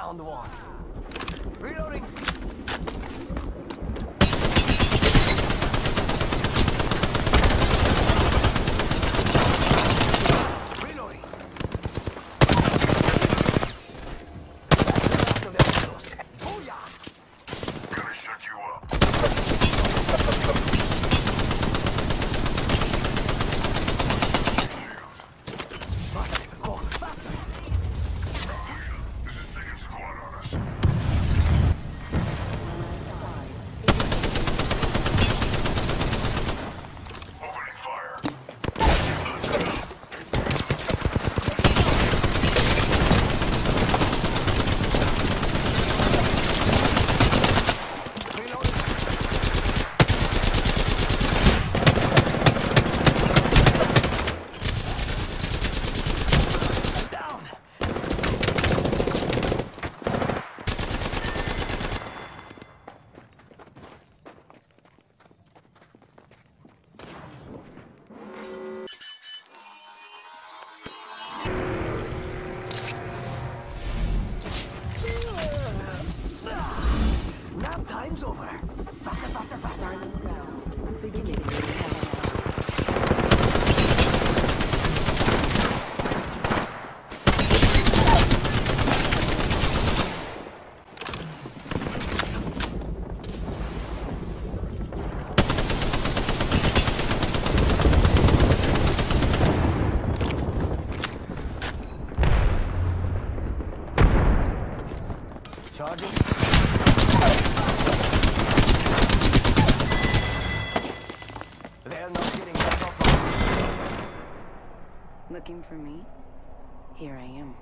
Hound one. Reloading. time's over. Faster, faster, faster. Beginning. Charging. Looking for me? Here I am.